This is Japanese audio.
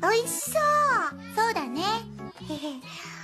美味しそうそうだね。へへ。